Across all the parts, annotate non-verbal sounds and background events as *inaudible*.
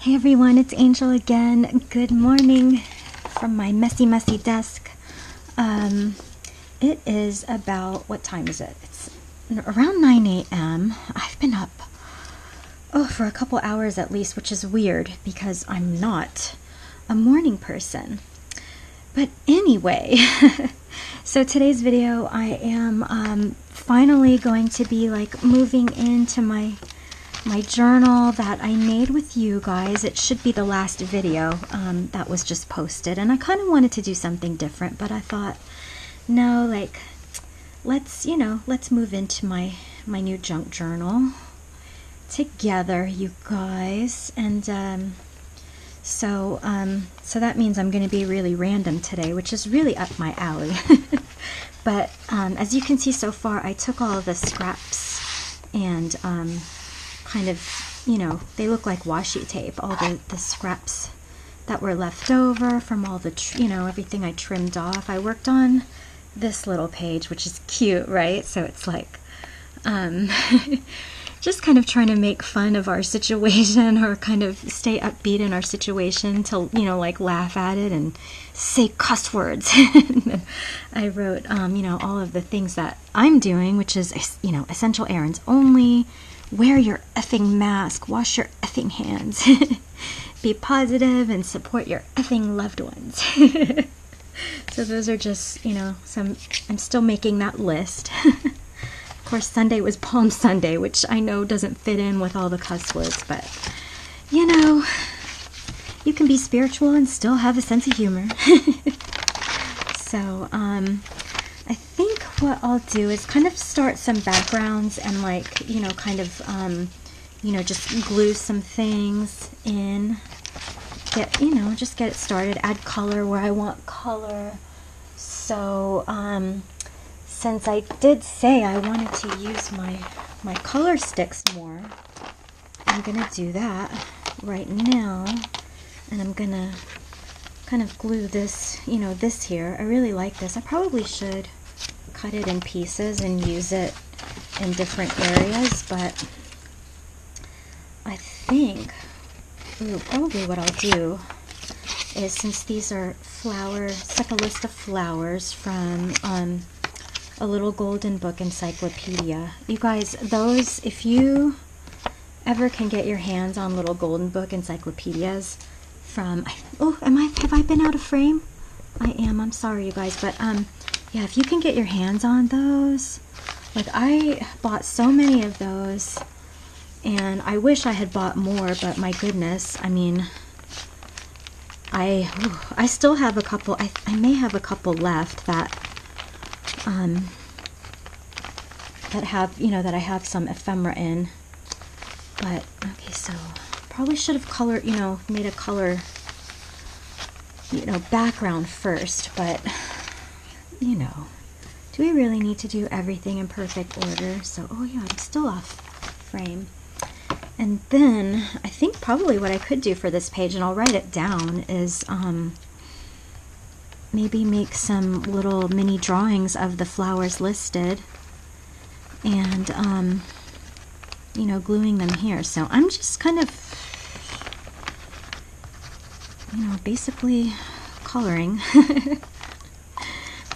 Hey everyone, it's Angel again. Good morning from my messy, messy desk. Um, it is about, what time is it? It's around 9 a.m. I've been up, oh, for a couple hours at least, which is weird because I'm not a morning person. But anyway, *laughs* so today's video, I am um, finally going to be like moving into my my journal that I made with you guys. It should be the last video um, that was just posted. And I kind of wanted to do something different, but I thought, no, like, let's, you know, let's move into my, my new junk journal together, you guys. And, um, so, um, so that means I'm going to be really random today, which is really up my alley. *laughs* but um, as you can see so far, I took all the scraps and um, kind of, you know, they look like washi tape, all the, the scraps that were left over from all the, you know, everything I trimmed off. I worked on this little page, which is cute, right? So it's like, um, *laughs* just kind of trying to make fun of our situation or kind of stay upbeat in our situation to, you know, like laugh at it and say cuss words. *laughs* I wrote, um, you know, all of the things that I'm doing, which is, you know, essential errands only, Wear your effing mask. Wash your effing hands. *laughs* Be positive and support your effing loved ones. *laughs* so those are just, you know, some I'm still making that list. *laughs* of course, Sunday was Palm Sunday, which I know doesn't fit in with all the cuss words, but you know, you can be spiritual and still have a sense of humor. so, um I think what I'll do is kind of start some backgrounds and like, you know, kind of, um, you know, just glue some things in. Get, you know, just get it started. Add color where I want color. So, um, since I did say I wanted to use my, my color sticks more, I'm going to do that right now. And I'm going to kind of glue this, you know, this here. I really like this. I probably should cut it in pieces and use it in different areas, but I think, ooh, probably what I'll do is since these are flowers, it's like a list of flowers from um, a little golden book encyclopedia. You guys, those, if you ever can get your hands on little golden book encyclopedias from, oh, am I, have I been out of frame? I am, I'm sorry you guys, but um, yeah, if you can get your hands on those, like I bought so many of those and I wish I had bought more, but my goodness, I mean, I I still have a couple, I, I may have a couple left that, um, that have, you know, that I have some ephemera in, but, okay, so, probably should have colored, you know, made a color, you know, background first, but you know, do we really need to do everything in perfect order? So, oh yeah, I'm still off frame. And then I think probably what I could do for this page, and I'll write it down, is um, maybe make some little mini drawings of the flowers listed and, um, you know, gluing them here. So I'm just kind of, you know, basically coloring. *laughs*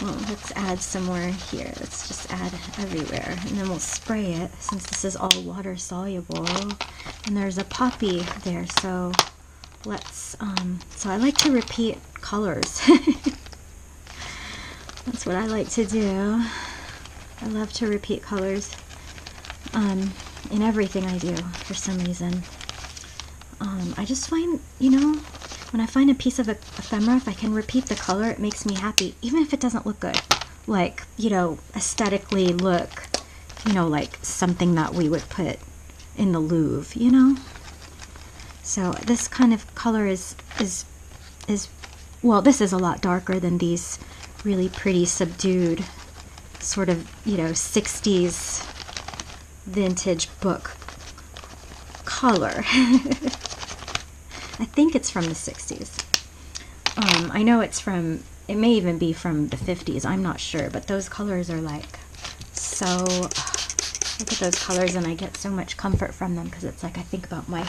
Well, let's add some more here. Let's just add everywhere. And then we'll spray it since this is all water soluble. And there's a poppy there, so let's, um, so I like to repeat colors. *laughs* That's what I like to do. I love to repeat colors um, in everything I do for some reason. Um, I just find, you know, when I find a piece of ephemera, if I can repeat the color, it makes me happy, even if it doesn't look good. Like, you know, aesthetically look, you know, like something that we would put in the Louvre, you know? So this kind of color is, is, is, well, this is a lot darker than these really pretty subdued sort of, you know, 60s vintage book color. *laughs* I think it's from the 60s. Um, I know it's from, it may even be from the 50s. I'm not sure, but those colors are like so, look at those colors and I get so much comfort from them because it's like I think about my,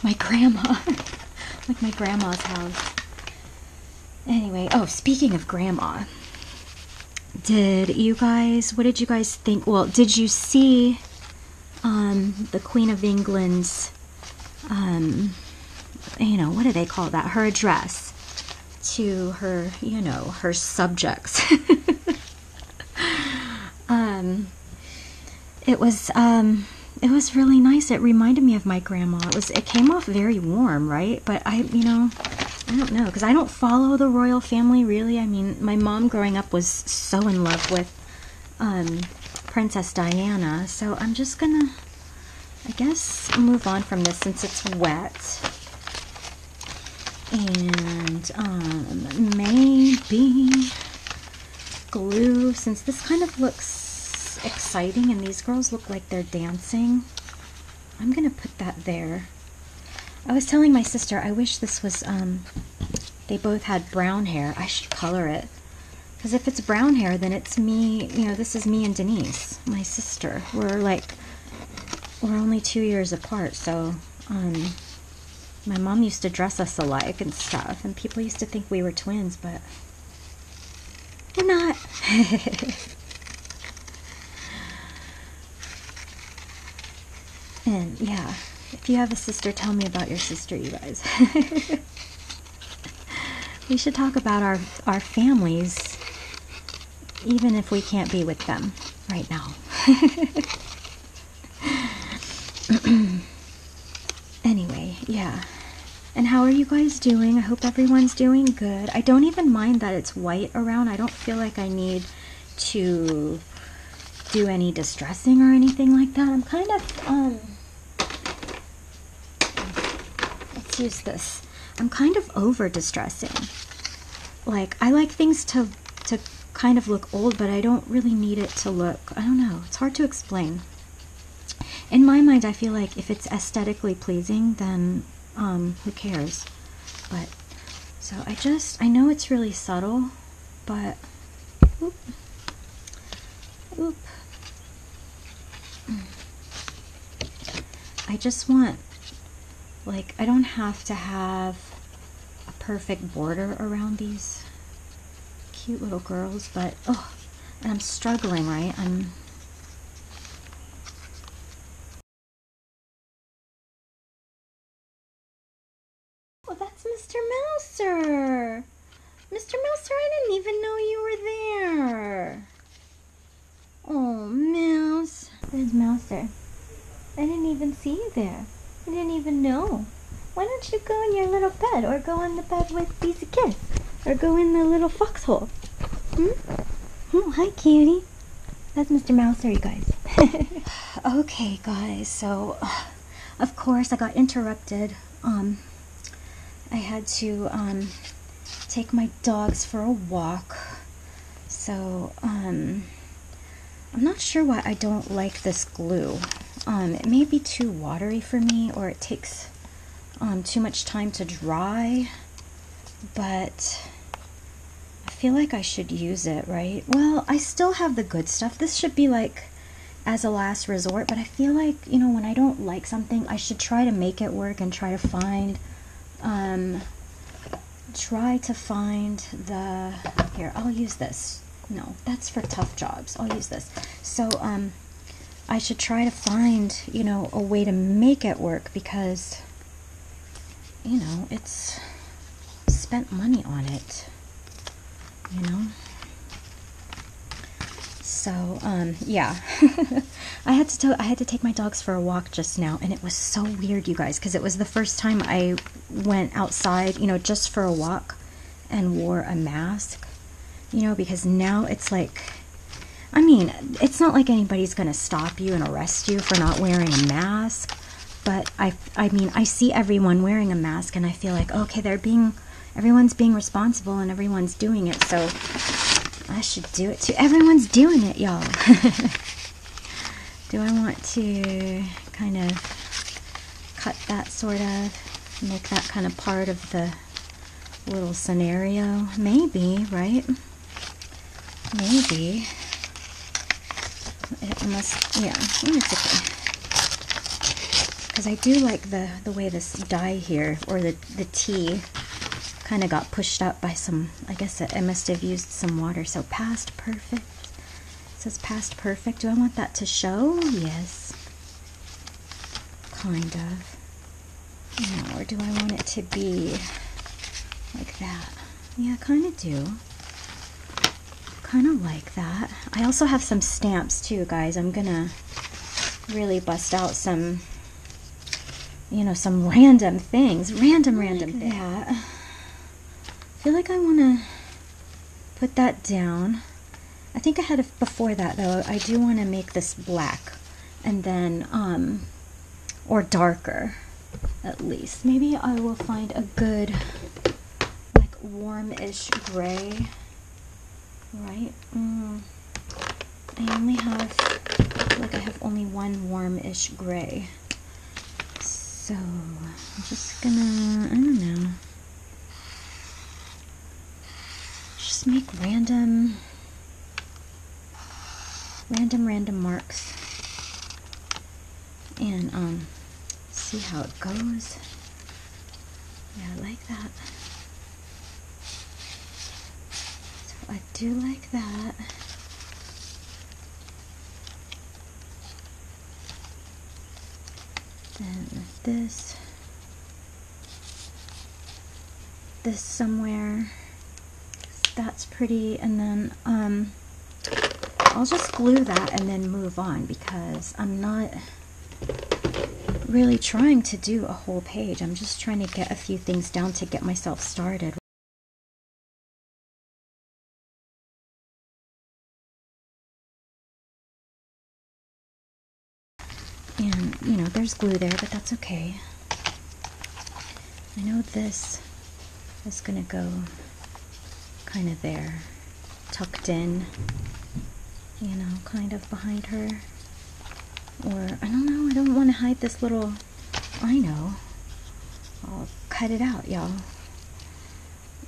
*gasps* my grandma. *laughs* like my grandma's house. Anyway, oh, speaking of grandma, did you guys, what did you guys think? Well, did you see um, the Queen of England's, um, you know, what do they call that? Her address to her, you know, her subjects. *laughs* um, it was, um, it was really nice. It reminded me of my grandma. It was, it came off very warm, right? But I, you know, I don't know because I don't follow the royal family really. I mean, my mom growing up was so in love with um, Princess Diana, so I'm just gonna, I guess, move on from this since it's wet. And um, maybe glue, since this kind of looks exciting and these girls look like they're dancing. I'm gonna put that there. I was telling my sister, I wish this was, um, they both had brown hair. I should color it. Because if it's brown hair, then it's me, you know, this is me and Denise, my sister. We're like, we're only two years apart, so, um, my mom used to dress us alike and stuff, and people used to think we were twins, but we're not. *laughs* and yeah, if you have a sister, tell me about your sister, you guys. *laughs* we should talk about our, our families, even if we can't be with them right now. *laughs* *clears throat* anyway, yeah. And how are you guys doing? I hope everyone's doing good. I don't even mind that it's white around. I don't feel like I need to do any distressing or anything like that. I'm kind of, um, let's use this. I'm kind of over distressing. Like, I like things to, to kind of look old, but I don't really need it to look, I don't know. It's hard to explain. In my mind, I feel like if it's aesthetically pleasing, then um, who cares? But, so I just, I know it's really subtle, but, oop, oop. I just want, like, I don't have to have a perfect border around these cute little girls, but, oh, and I'm struggling, right? I'm Oh, that's Mr. Mouser. Mr. Mouser, I didn't even know you were there. Oh, Mouse. There's Mouser. I didn't even see you there. I didn't even know. Why don't you go in your little bed or go in the bed with Beezy Kiss or go in the little foxhole? Hmm? Oh, hi, cutie. That's Mr. Mouser, you guys. *laughs* okay, guys, so of course I got interrupted. Um, I had to um, take my dogs for a walk. So, um, I'm not sure why I don't like this glue. Um, it may be too watery for me or it takes um, too much time to dry, but I feel like I should use it, right? Well, I still have the good stuff. This should be like as a last resort, but I feel like, you know, when I don't like something, I should try to make it work and try to find um, try to find the, here, I'll use this. No, that's for tough jobs. I'll use this. So, um, I should try to find, you know, a way to make it work because, you know, it's spent money on it, you know? So, um, yeah. *laughs* I had to I had to take my dogs for a walk just now, and it was so weird, you guys, because it was the first time I went outside, you know, just for a walk, and wore a mask, you know, because now it's like, I mean, it's not like anybody's gonna stop you and arrest you for not wearing a mask, but I, I mean, I see everyone wearing a mask, and I feel like, okay, they're being, everyone's being responsible, and everyone's doing it, so I should do it too. Everyone's doing it, y'all. *laughs* do I want to kind of cut that sort of, make that kind of part of the little scenario? Maybe, right? Maybe. It must, yeah, it's okay. because I do like the, the way this dye here, or the, the tea, kind of got pushed up by some, I guess it, I must have used some water. So past perfect. It says past perfect. Do I want that to show? Yes. Kind of. Yeah, or do I want it to be like that? Yeah, kind of do. Kind of like that. I also have some stamps too, guys. I'm gonna really bust out some, you know, some *laughs* random things. Random, random like things. Feel like I want to put that down. I think I had a, before that though. I do want to make this black and then, um, or darker at least. Maybe I will find a good, like warm-ish gray, right? Mm. I only have, like I have only one warm-ish gray. So, I'm just gonna, I don't know, just make random, random, random marks. And, um, see how it goes. Yeah, I like that. So I do like that. Then this, this somewhere, that's pretty, and then um, I'll just glue that and then move on because I'm not really trying to do a whole page. I'm just trying to get a few things down to get myself started. And, you know, there's glue there, but that's okay. I know this is going to go kind of there, tucked in, you know, kind of behind her. Or, I don't know, I don't want to hide this little, I know. I'll cut it out, y'all.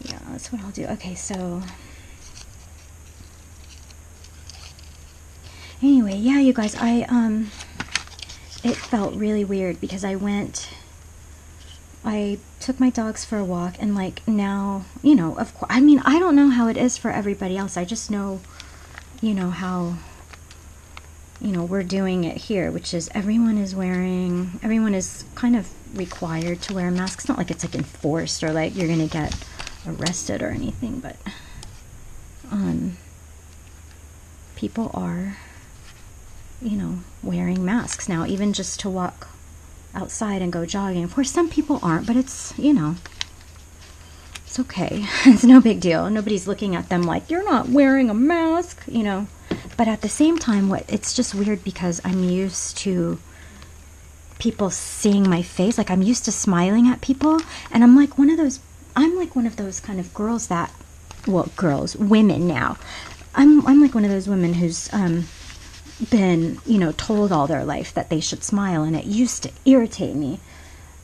Yeah, that's what I'll do. Okay, so... Anyway, yeah, you guys, I, um... It felt really weird because I went... I took my dogs for a walk and, like, now, you know, of course... I mean, I don't know how it is for everybody else. I just know, you know, how you know, we're doing it here, which is everyone is wearing, everyone is kind of required to wear a mask. It's not like it's like enforced or like you're going to get arrested or anything, but um, people are, you know, wearing masks now, even just to walk outside and go jogging. Of course, some people aren't, but it's, you know, it's okay. *laughs* it's no big deal. Nobody's looking at them like, you're not wearing a mask, you know. But at the same time, what it's just weird because I'm used to people seeing my face. Like I'm used to smiling at people, and I'm like one of those. I'm like one of those kind of girls that, well, girls, women now. I'm I'm like one of those women who's um, been you know told all their life that they should smile, and it used to irritate me.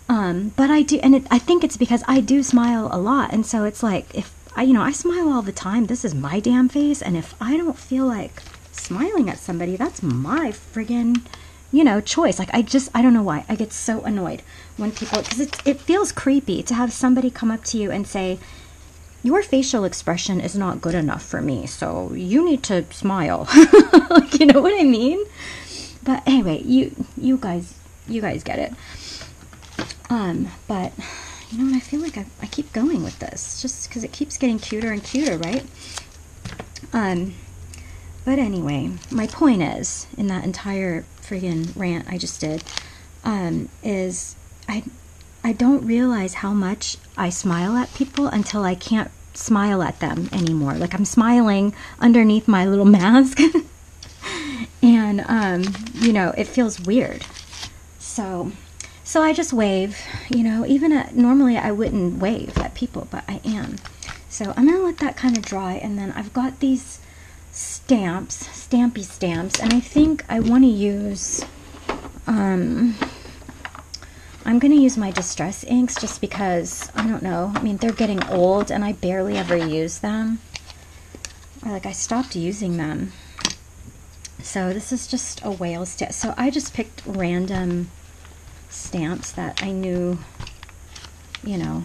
Um, but I do, and it, I think it's because I do smile a lot, and so it's like if I, you know, I smile all the time. This is my damn face, and if I don't feel like smiling at somebody, that's my friggin', you know, choice. Like, I just, I don't know why. I get so annoyed when people, because it, it feels creepy to have somebody come up to you and say, your facial expression is not good enough for me, so you need to smile. like, *laughs* you know what I mean? But anyway, you, you guys, you guys get it. Um, but you know what? I feel like I, I keep going with this just because it keeps getting cuter and cuter, right? Um, but anyway, my point is, in that entire friggin' rant I just did, um, is I, I don't realize how much I smile at people until I can't smile at them anymore. Like I'm smiling underneath my little *laughs* mask. and, um, you know, it feels weird. So, so I just wave, you know, even at, normally I wouldn't wave at people, but I am. So I'm going to let that kind of dry. And then I've got these stamps, stampy stamps, and I think I want to use, um, I'm going to use my Distress inks just because, I don't know, I mean, they're getting old and I barely ever use them. Or like I stopped using them. So this is just a whale stamp. So I just picked random stamps that I knew, you know,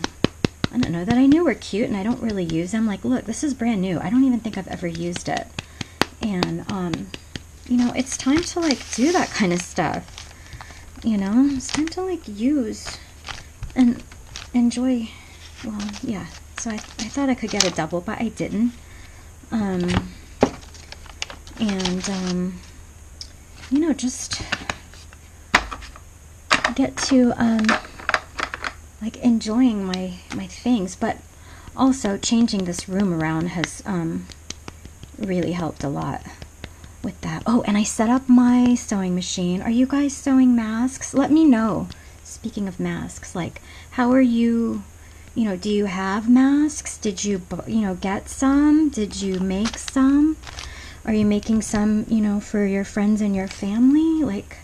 I don't know, that I knew were cute and I don't really use them. Like, look, this is brand new. I don't even think I've ever used it. And, um, you know, it's time to, like, do that kind of stuff. You know, it's time to, like, use and enjoy, well, yeah. So I, I thought I could get a double, but I didn't. Um, and, um, you know, just get to, um, like enjoying my my things but also changing this room around has um, really helped a lot with that oh and i set up my sewing machine are you guys sewing masks let me know speaking of masks like how are you you know do you have masks did you you know get some did you make some are you making some you know for your friends and your family like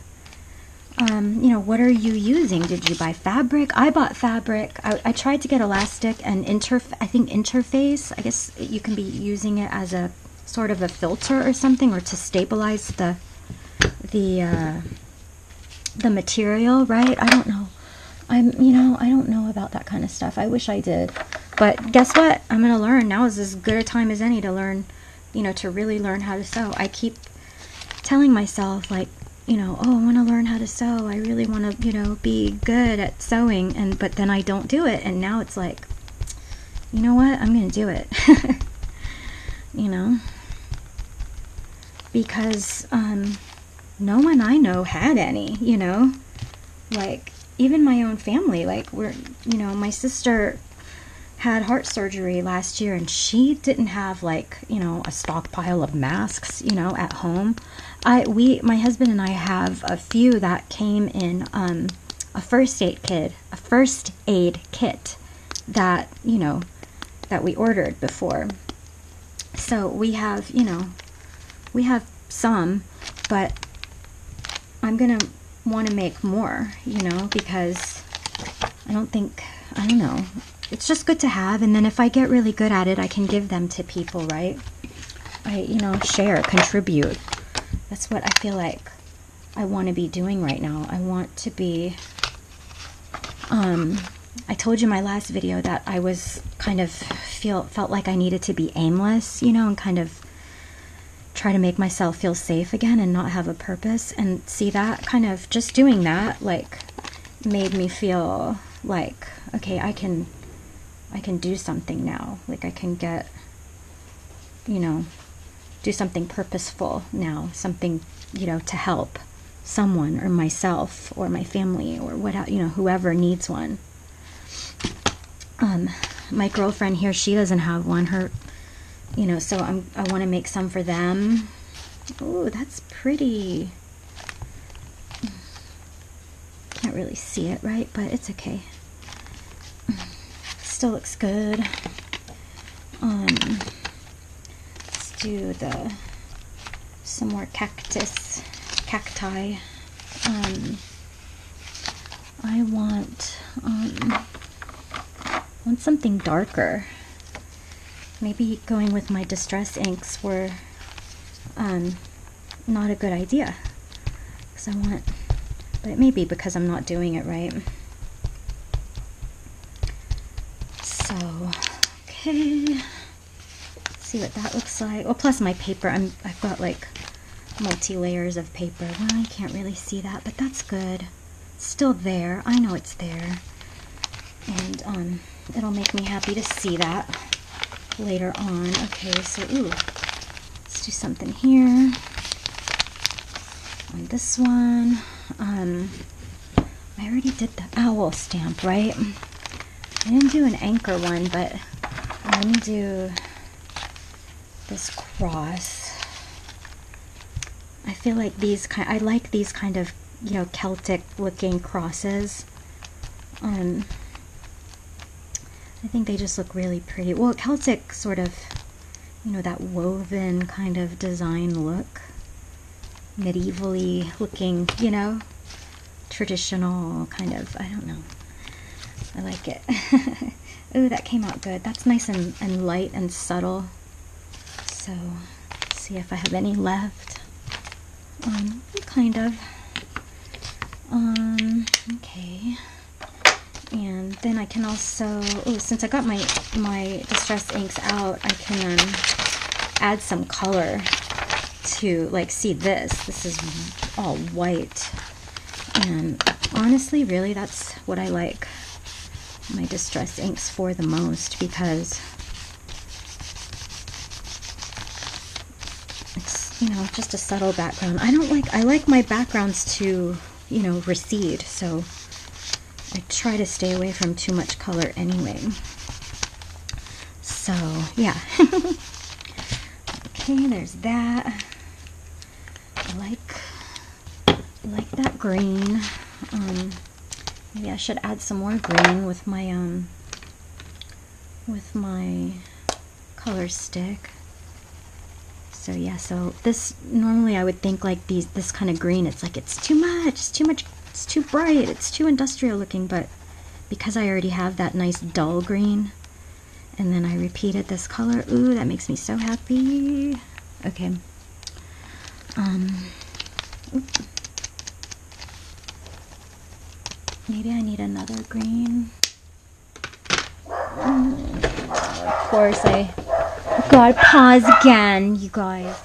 um, you know, what are you using? Did you buy fabric? I bought fabric. I, I tried to get elastic and inter. I think interface. I guess you can be using it as a sort of a filter or something, or to stabilize the the uh, the material, right? I don't know. I'm, you know, I don't know about that kind of stuff. I wish I did, but guess what? I'm gonna learn. Now is as good a time as any to learn. You know, to really learn how to sew. I keep telling myself like you know, oh, I want to learn how to sew. I really want to, you know, be good at sewing and but then I don't do it and now it's like you know what? I'm to do it. *laughs* you know? Because um no one I know had any, you know? Like even my own family, like we're, you know, my sister had heart surgery last year and she didn't have like, you know, a stockpile of masks, you know, at home. I we my husband and I have a few that came in um, a first aid kit, a first aid kit that, you know, that we ordered before. So we have, you know, we have some, but I'm going to want to make more, you know, because I don't think I don't know. It's just good to have and then if I get really good at it I can give them to people right? I you know share contribute. That's what I feel like I want to be doing right now. I want to be um I told you in my last video that I was kind of feel felt like I needed to be aimless you know and kind of try to make myself feel safe again and not have a purpose and see that kind of just doing that like made me feel like okay I can I can do something now. Like I can get, you know, do something purposeful now, something, you know, to help someone or myself or my family or what, you know, whoever needs one. Um, my girlfriend here, she doesn't have one. Her, you know, so I'm, I want to make some for them. Oh, that's pretty. Can't really see it, right? But it's okay still looks good. Um, let's do the some more cactus, cacti. Um, I want um, want something darker. Maybe going with my distress inks were um, not a good idea. Because I want, but it may be because I'm not doing it right. So, okay. Let's see what that looks like. Well, plus my paper. I'm, I've got like multi-layers of paper. Well, I can't really see that, but that's good. It's still there. I know it's there. And um, it'll make me happy to see that later on. Okay, so, ooh. Let's do something here. On this one. Um, I already did the owl stamp, right? I didn't do an anchor one, but let me do this cross. I feel like these kind I like these kind of, you know, Celtic looking crosses. Um I think they just look really pretty. Well, Celtic sort of, you know, that woven kind of design look. Medievally looking, you know, traditional kind of, I don't know. I like it. *laughs* Ooh, that came out good. That's nice and, and light and subtle. So, see if I have any left. Um, kind of. Um, okay. And then I can also, oh, since I got my, my Distress inks out, I can um, add some color to, like, see this. This is all white. And honestly, really, that's what I like my Distress inks for the most because it's, you know, just a subtle background. I don't like, I like my backgrounds to, you know, recede, so I try to stay away from too much color anyway. So, yeah. *laughs* okay, there's that. I like, like that green. Um, maybe I should add some more green with my, um, with my color stick. So yeah, so this, normally I would think like these, this kind of green, it's like, it's too much, it's too much it's too bright, it's too industrial looking, but because I already have that nice dull green, and then I repeated this color, ooh, that makes me so happy. Okay. Um, maybe I need another green. of course, I gotta pause again, you guys.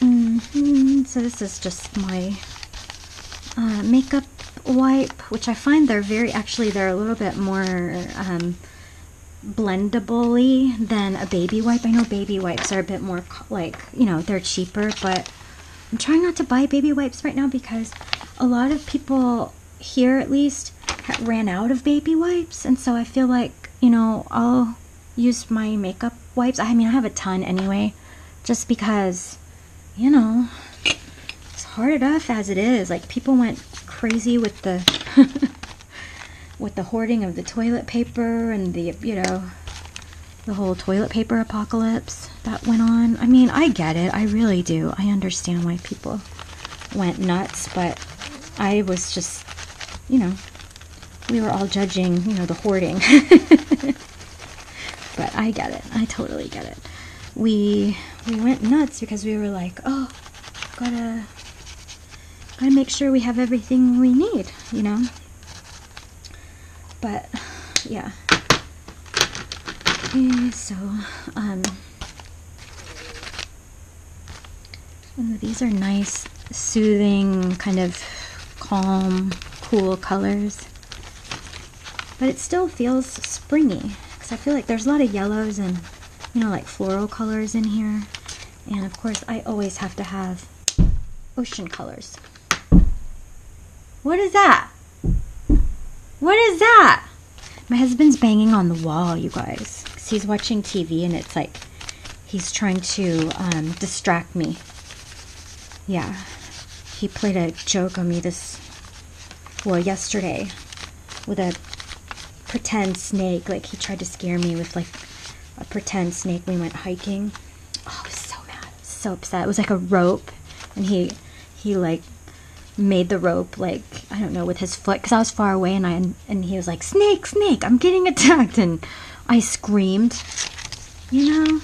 Mm -hmm. So this is just my uh, makeup wipe, which I find they're very, actually they're a little bit more um, blendable than a baby wipe. I know baby wipes are a bit more like, you know, they're cheaper, but I'm trying not to buy baby wipes right now because a lot of people here at least ran out of baby wipes. And so I feel like, you know, I'll use my makeup wipes. I mean, I have a ton anyway, just because, you know, hard enough as it is. Like people went crazy with the *laughs* with the hoarding of the toilet paper and the you know the whole toilet paper apocalypse that went on. I mean, I get it. I really do. I understand why people went nuts, but I was just, you know, we were all judging, you know, the hoarding. *laughs* but I get it. I totally get it. We we went nuts because we were like, "Oh, gotta gotta make sure we have everything we need, you know? But, yeah. Okay, so, um, these are nice, soothing, kind of calm, cool colors. But it still feels springy, because I feel like there's a lot of yellows and, you know, like floral colors in here. And of course, I always have to have ocean colors. What is that? What is that? My husband's banging on the wall, you guys. He's watching TV and it's like he's trying to um, distract me. Yeah. He played a joke on me this, well, yesterday with a pretend snake. Like he tried to scare me with like a pretend snake. We went hiking. Oh, I was so mad. So upset. It was like a rope and he, he like made the rope like I don't know with his foot because I was far away and I and he was like snake snake I'm getting attacked. And I screamed you know?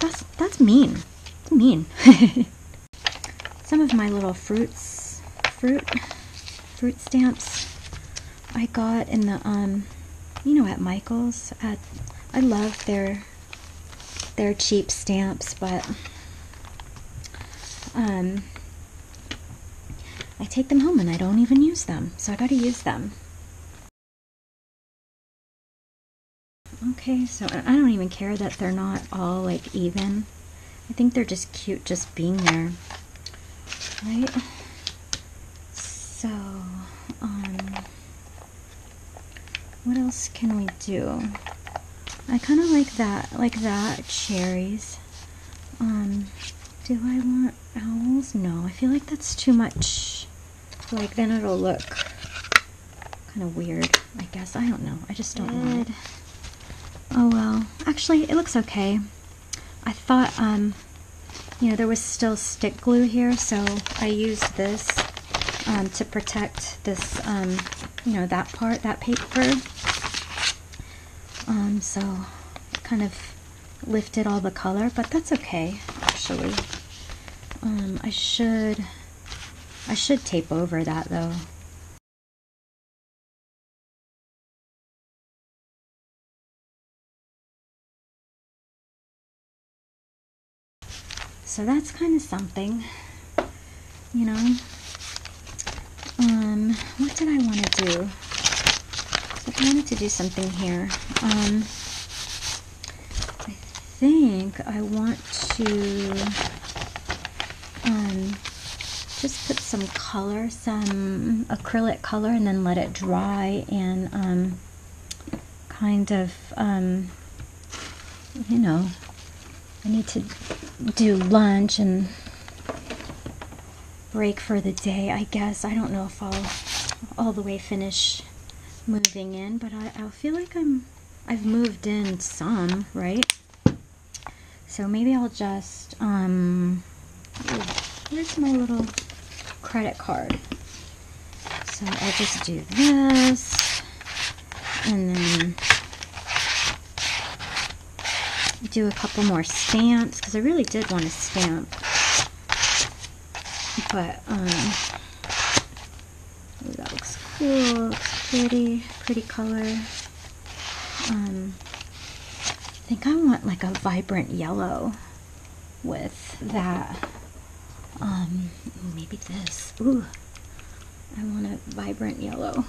That's that's mean. It's mean. *laughs* Some of my little fruits fruit fruit stamps I got in the um you know at Michael's at I love their their cheap stamps but um I take them home and I don't even use them. So I gotta use them. Okay, so I don't even care that they're not all like even. I think they're just cute just being there. Right? So, um, what else can we do? I kind of like that, like that, cherries. Um, do I want owls? No, I feel like that's too much like then it'll look kind of weird, I guess. I don't know. I just don't know. Oh well. Actually, it looks okay. I thought, um, you know, there was still stick glue here, so I used this um, to protect this, um, you know, that part, that paper. Um, so kind of lifted all the color, but that's okay, actually. Um, I should I should tape over that though. So that's kind of something, you know. Um, what did I want to do? I wanted to do something here. Um, I think I want to um, just put some color, some acrylic color, and then let it dry and um, kind of, um, you know, I need to do lunch and break for the day, I guess. I don't know if I'll all the way finish moving in, but I, I feel like I'm, I've moved in some, right? So maybe I'll just, um, where's my little credit card? So I'll just do this, and then do a couple more stamps, because I really did want to stamp. But, um, ooh, that looks cool looks pretty, pretty color. Um, I think I want like a vibrant yellow with that. Um, maybe this. Ooh, I want a vibrant yellow.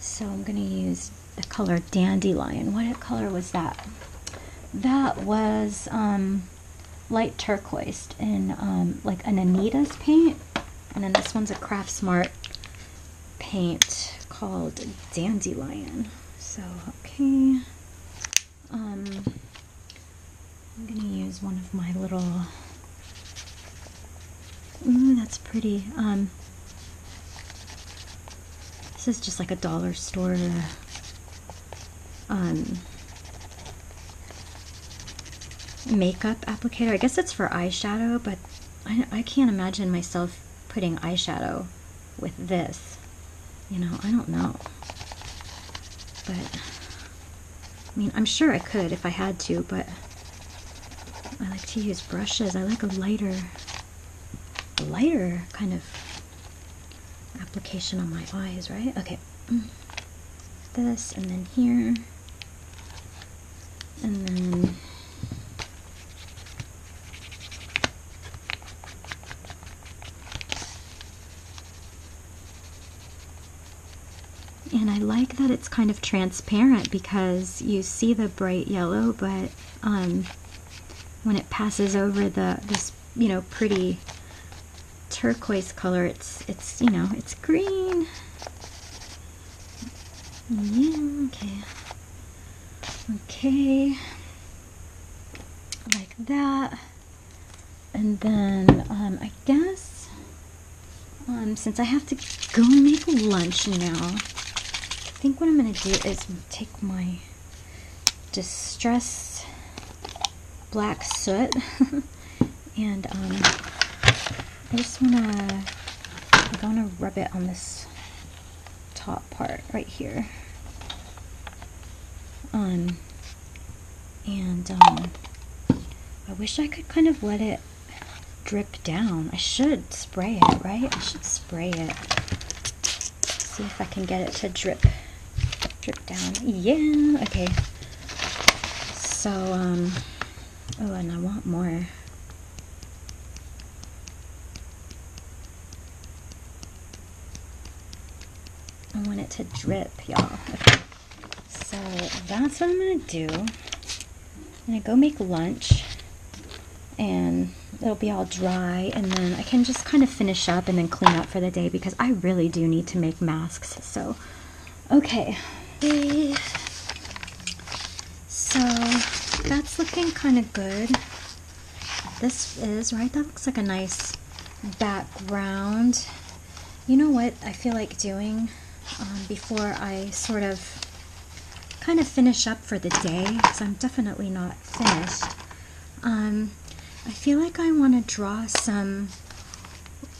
So I'm going to use the color Dandelion. What color was that? That was um, light turquoise in um, like an Anita's paint. And then this one's a Craft Smart paint called Dandelion. So, okay. Um, I'm going to use one of my little... Ooh, that's pretty. Um, this is just like a dollar store um, makeup applicator. I guess it's for eyeshadow, but I, I can't imagine myself putting eyeshadow with this. You know, I don't know. But, I mean, I'm sure I could if I had to, but I like to use brushes. I like a lighter, lighter kind of application on my eyes, right? Okay. This, and then here. And then and I like that it's kind of transparent because you see the bright yellow, but um, when it passes over the this you know pretty turquoise color, it's it's you know it's green. Yeah, okay, okay, like that, and then um, I guess um, since I have to go make lunch now I think what I'm going to do is take my Distress Black Soot *laughs* and um, I just want to, I'm to rub it on this top part right here. Um, and um, I wish I could kind of let it drip down. I should spray it, right? I should spray it. See if I can get it to drip drip down. Yeah, okay. So, um, oh, and I want more. I want it to drip, y'all. Okay. So that's what I'm gonna do. I'm gonna go make lunch and it'll be all dry and then I can just kind of finish up and then clean up for the day because I really do need to make masks. So, okay, so that's looking kind of good. This is, right? That looks like a nice background. You know what I feel like doing um, before I sort of kind of finish up for the day, because I'm definitely not finished. Um, I feel like I want to draw some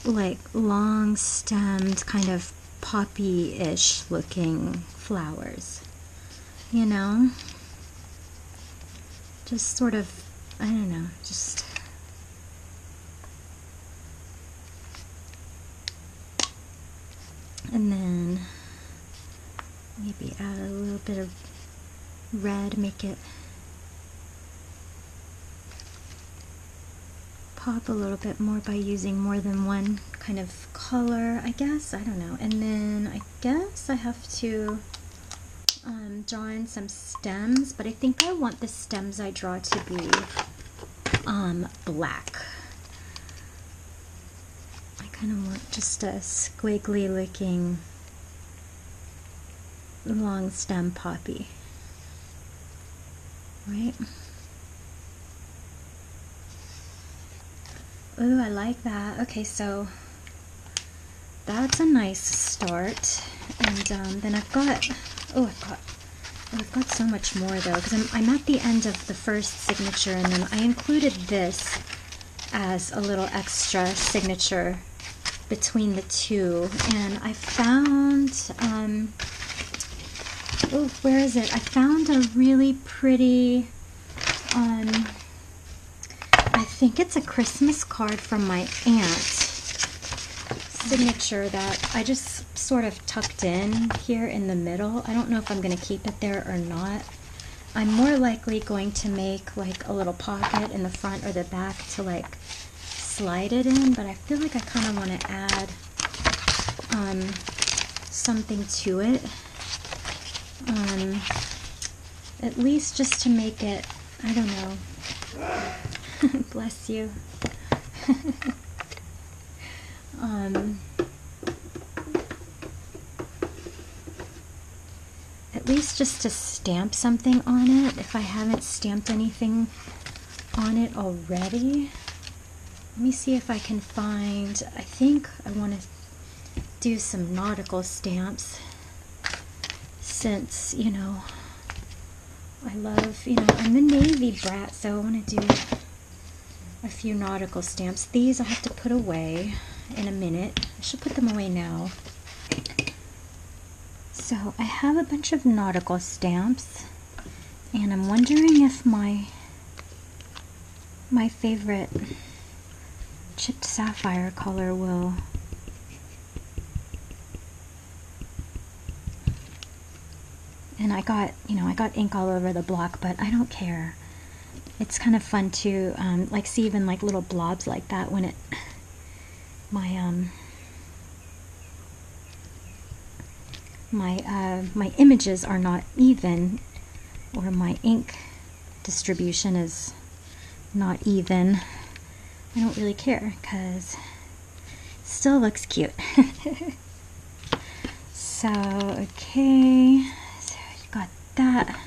like long stemmed kind of poppy-ish looking flowers. You know? Just sort of, I don't know, just And then maybe add a little bit of red, make it pop a little bit more by using more than one kind of color, I guess. I don't know. And then I guess I have to um, draw in some stems, but I think I want the stems I draw to be um, black. I kind of want just a squiggly looking long stem poppy. Right? Ooh, I like that. Okay, so that's a nice start. And um, then I've got, oh, I've got, oh, I've got so much more though, because I'm, I'm at the end of the first signature, and then I included this as a little extra signature between the two. And I found, um, oh, where is it? I found a really pretty, um, I think it's a Christmas card from my aunt signature that I just sort of tucked in here in the middle. I don't know if I'm going to keep it there or not. I'm more likely going to make like a little pocket in the front or the back to like slide it in, but I feel like I kind of want to add um, something to it. Um, at least just to make it, I don't know, *laughs* Bless you. *laughs* um, at least just to stamp something on it if I haven't stamped anything on it already. Let me see if I can find, I think I want to do some nautical stamps since, you know, I love, you know, I'm a Navy brat, so I want to do a few nautical stamps. These I have to put away in a minute. I should put them away now. So I have a bunch of nautical stamps, and I'm wondering if my my favorite chipped sapphire color will and I got, you know, I got ink all over the block, but I don't care. It's kind of fun to, um, like, see even, like, little blobs like that when it, *sighs* my, um, my, uh, my images are not even, or my ink distribution is not even. I don't really care, because it still looks cute. *laughs* so, okay that.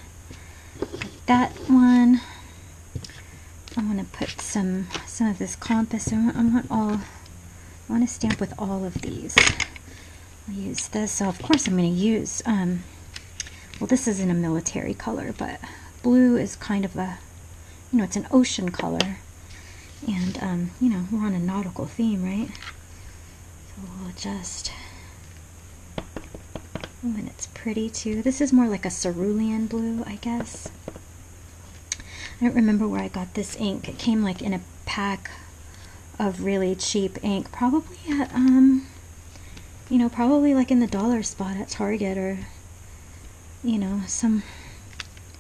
that one. I want to put some some of this compass. I want, I want all. I want to stamp with all of these. I'll use this. So of course I'm going to use. Um, well, this isn't a military color, but blue is kind of a, you know, it's an ocean color, and um, you know, we're on a nautical theme, right? So we'll just And it's pretty too. This is more like a cerulean blue, I guess. I don't remember where I got this ink. It came like in a pack of really cheap ink. Probably at, um, you know, probably like in the dollar spot at Target or, you know, some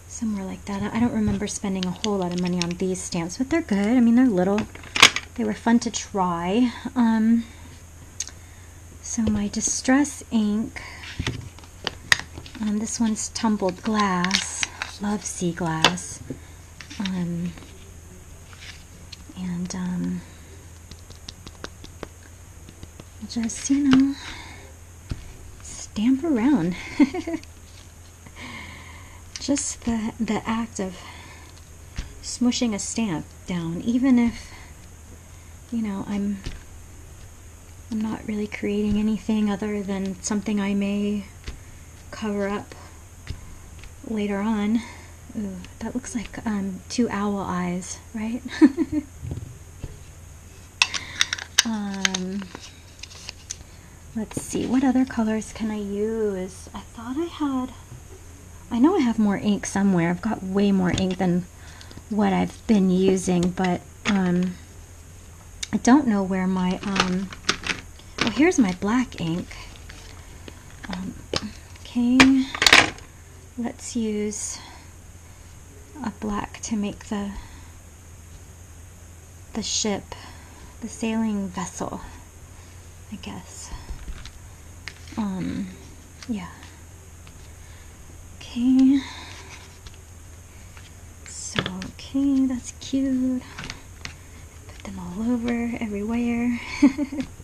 somewhere like that. I don't remember spending a whole lot of money on these stamps, but they're good. I mean, they're little. They were fun to try. Um, so my Distress ink um, this one's tumbled glass. Love sea glass. Um, and um, just, you know, stamp around. *laughs* just the, the act of smushing a stamp down, even if, you know, I'm I'm not really creating anything other than something I may cover up later on. Ooh, that looks like um, two owl eyes, right? *laughs* um, let's see, what other colors can I use? I thought I had, I know I have more ink somewhere. I've got way more ink than what I've been using, but um, I don't know where my, um, well, here's my black ink. Um, okay, let's use a black to make the the ship, the sailing vessel, I guess. Um, yeah. Okay. So, okay, that's cute. Put them all over, everywhere. *laughs*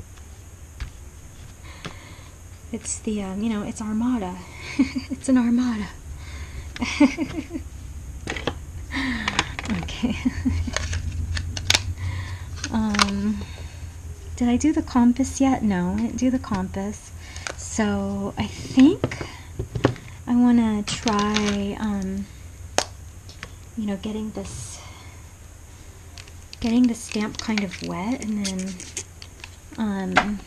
it's the, um, you know, it's Armada. *laughs* it's an Armada. *laughs* okay. *laughs* um, did I do the compass yet? No, I didn't do the compass. So I think I want to try, um, you know, getting this, getting the stamp kind of wet and then, um,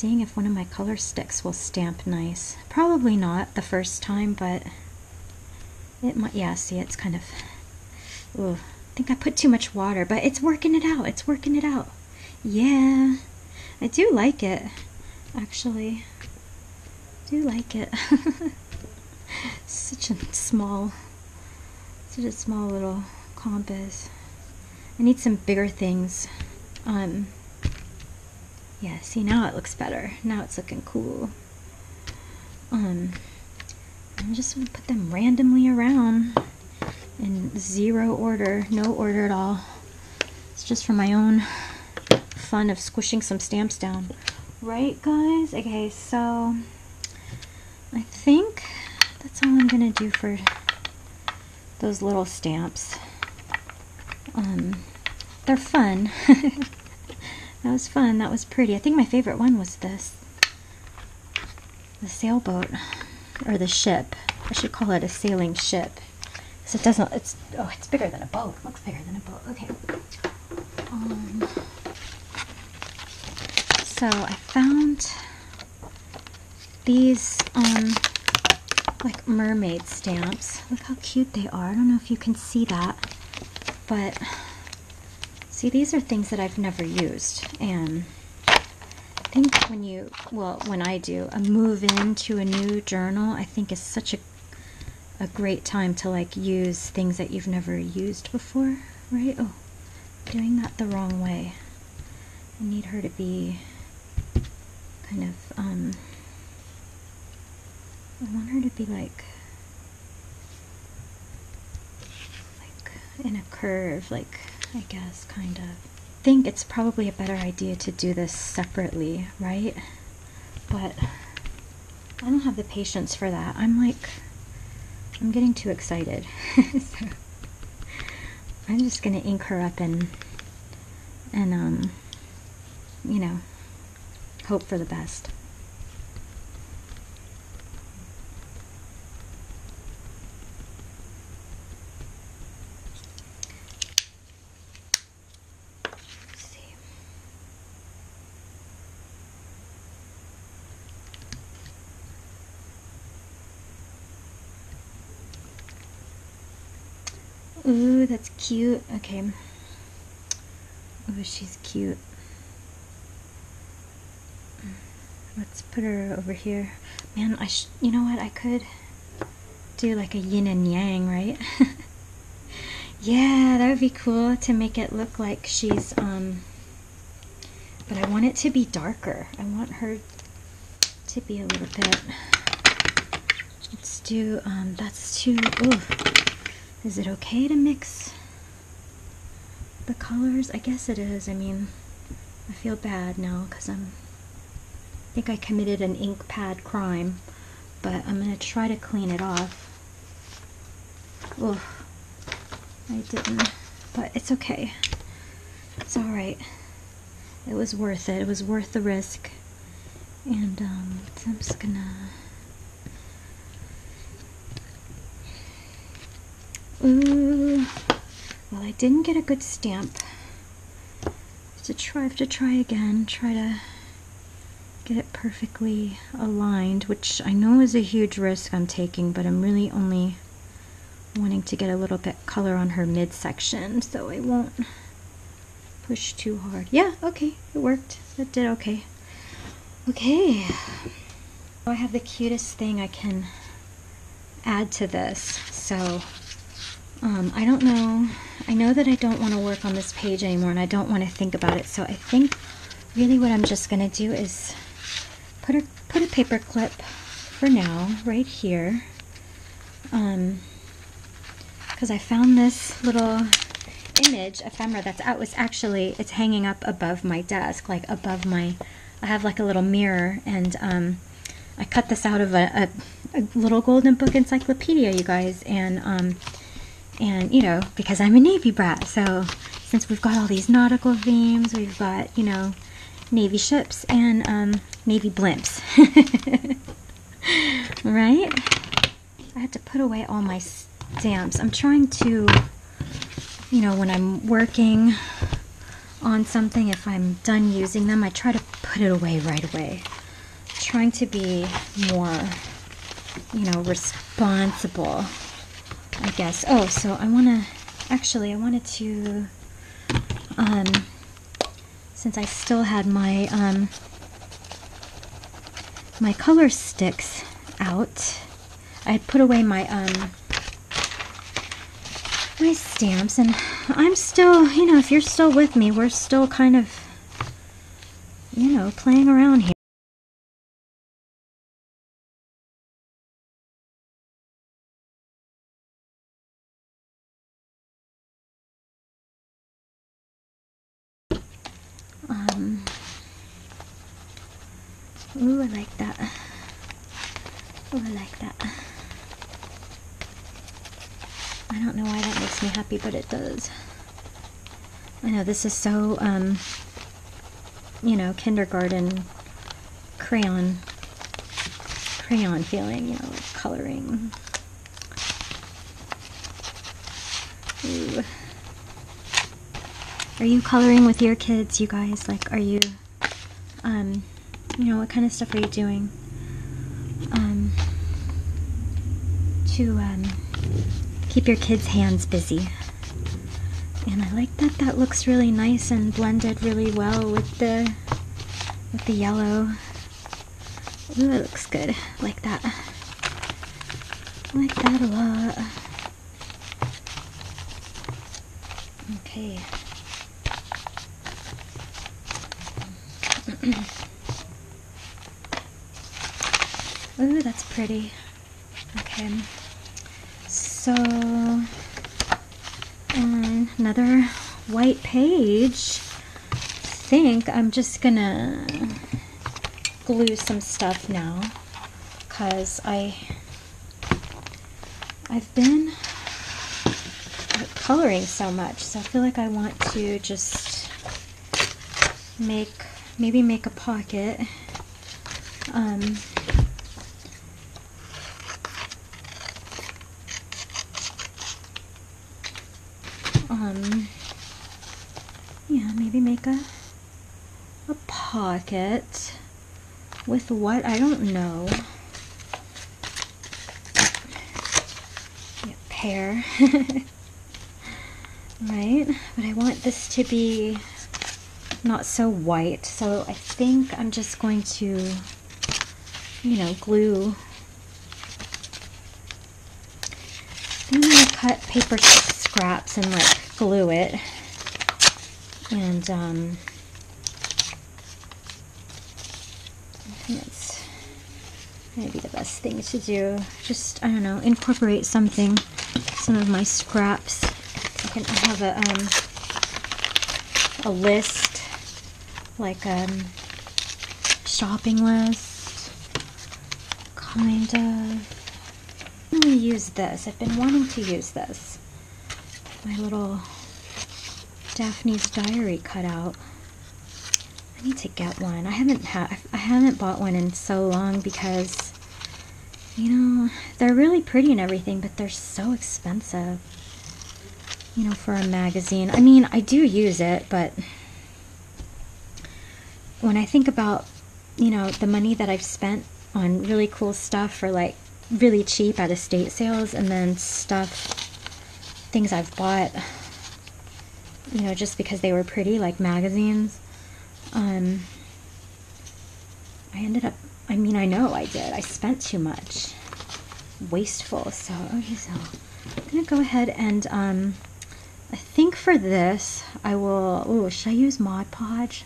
seeing if one of my color sticks will stamp nice. Probably not the first time, but it might, yeah, see, it's kind of, ooh, I think I put too much water, but it's working it out. It's working it out. Yeah, I do like it, actually. I do like it. *laughs* such a small, such a small little compass. I need some bigger things. Um, yeah, see now it looks better. Now it's looking cool. Um, I'm just gonna put them randomly around in zero order, no order at all. It's just for my own fun of squishing some stamps down. Right, guys? Okay, so I think that's all I'm gonna do for those little stamps. Um, they're fun. *laughs* that was fun. That was pretty. I think my favorite one was this. The sailboat. Or the ship. I should call it a sailing ship. Because it doesn't, it's, oh, it's bigger than a boat. It looks bigger than a boat. Okay. Um, so I found these, um, like mermaid stamps. Look how cute they are. I don't know if you can see that, but see, these are things that I've never used. And I think when you, well, when I do, a move into a new journal, I think is such a, a great time to like use things that you've never used before, right? Oh, doing that the wrong way. I need her to be kind of, um, I want her to be like, like in a curve, like, I guess, kind of. I think it's probably a better idea to do this separately, right? But I don't have the patience for that. I'm like, I'm getting too excited. *laughs* so I'm just gonna ink her up and, and, um, you know, hope for the best. Let's see. Ooh, that's cute. Okay. Oh, she's cute. Let's put her over here. Man, I sh you know what? I could do like a yin and yang, right? *laughs* yeah, that would be cool to make it look like she's, um, but I want it to be darker. I want her to be a little bit, let's do, um, that's too, ooh. Is it okay to mix the colors? I guess it is. I mean, I feel bad now because I'm I think I committed an ink pad crime, but I'm going to try to clean it off. Oh, I didn't, but it's okay. It's alright. It was worth it. It was worth the risk. And um, so I'm just gonna... Ooh. Well, I didn't get a good stamp. To try, I have to try again. Try to get it perfectly aligned, which I know is a huge risk I'm taking, but I'm really only wanting to get a little bit color on her midsection, so I won't push too hard. Yeah, okay, it worked. It did okay. Okay. I have the cutest thing I can add to this. So, um, I don't know. I know that I don't want to work on this page anymore and I don't want to think about it. So I think really what I'm just going to do is put a, put a paper clip for now right here. Um, because I found this little image ephemera that's out was actually it's hanging up above my desk like above my I have like a little mirror and um, I cut this out of a, a, a, little golden book encyclopedia you guys and um, and you know because I'm a Navy brat so since we've got all these nautical themes we've got you know Navy ships and um, Navy blimps. *laughs* Right? I had to put away all my stamps. I'm trying to you know, when I'm working on something, if I'm done using them, I try to put it away right away. Trying to be more, you know, responsible, I guess. Oh, so I want to, actually, I wanted to, um, since I still had my, um, my color sticks out, I put away my, um, my stamps and I'm still, you know, if you're still with me, we're still kind of, you know, playing around here. Um, ooh, I like that. Ooh, I like that. I don't know why that makes me happy, but it does. I know this is so, um, you know, kindergarten crayon, crayon feeling, you know, coloring. Ooh. Are you coloring with your kids, you guys? Like, are you, um, you know, what kind of stuff are you doing? Um, to, um, keep your kids' hands busy. And I like that that looks really nice and blended really well with the with the yellow. Ooh, it looks good. like that. I like that a lot. Okay. *clears throat* Ooh, that's pretty. Okay so another white page. I think I'm just gonna glue some stuff now because I I've been coloring so much so I feel like I want to just make maybe make a pocket. Um, um, yeah, maybe make a, a pocket with what? I don't know. Yeah, pear. *laughs* right? But I want this to be not so white. So I think I'm just going to, you know, glue. I'm going to cut paper scraps and like glue it. And um, I think that's maybe the best thing to do. Just, I don't know, incorporate something, some of my scraps. I can have a, um, a list, like a um, shopping list, kind of. I'm going to use this. I've been wanting to use this my little Daphne's diary cut out. I need to get one. I haven't had I haven't bought one in so long because you know, they're really pretty and everything, but they're so expensive. You know, for a magazine. I mean, I do use it, but when I think about, you know, the money that I've spent on really cool stuff for like really cheap at estate sales and then stuff things I've bought you know, just because they were pretty, like magazines. Um, I ended up, I mean, I know I did. I spent too much. Wasteful. So, okay, so I'm going to go ahead and, um, I think for this, I will, oh, should I use Mod Podge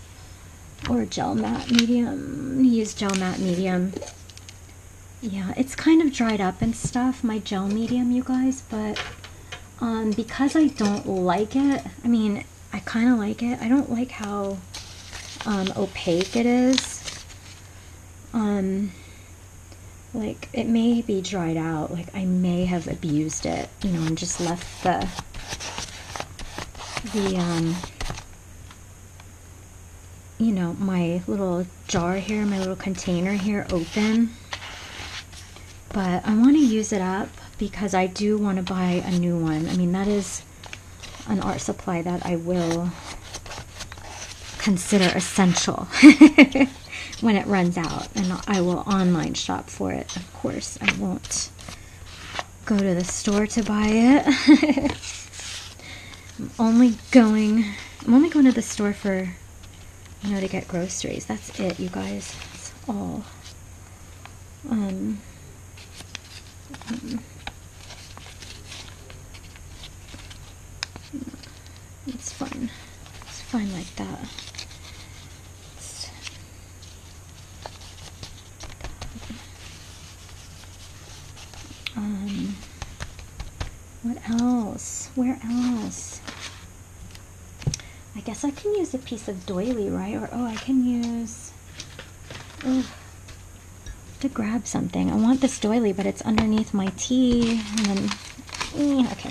or Gel Matte Medium? Use Gel Matte Medium. Yeah, it's kind of dried up and stuff, my gel medium, you guys, but um, because I don't like it, I mean, I kind of like it. I don't like how um, opaque it is. Um, like, it may be dried out. Like, I may have abused it, you know, and just left the, the, um, you know, my little jar here, my little container here open. But I want to use it up because I do want to buy a new one. I mean, that is an art supply that I will consider essential *laughs* when it runs out. And I will online shop for it, of course. I won't go to the store to buy it. *laughs* I'm only going I'm only going to the store for you know to get groceries. That's it, you guys. That's all. Um, um It's fine. It's fine like that. Um, what else? Where else? I guess I can use a piece of doily, right? Or, oh, I can use... Oh, to grab something. I want this doily, but it's underneath my tea. And then, mm, okay.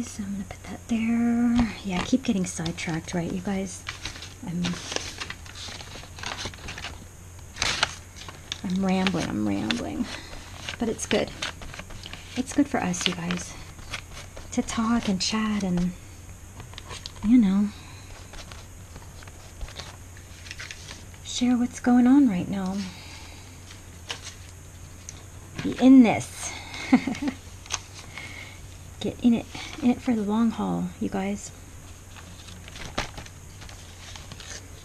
So I'm gonna put that there. Yeah, I keep getting sidetracked, right, you guys? I'm I'm rambling, I'm rambling. But it's good. It's good for us, you guys. To talk and chat and you know share what's going on right now. Be in this. *laughs* Get in it, in it for the long haul, you guys.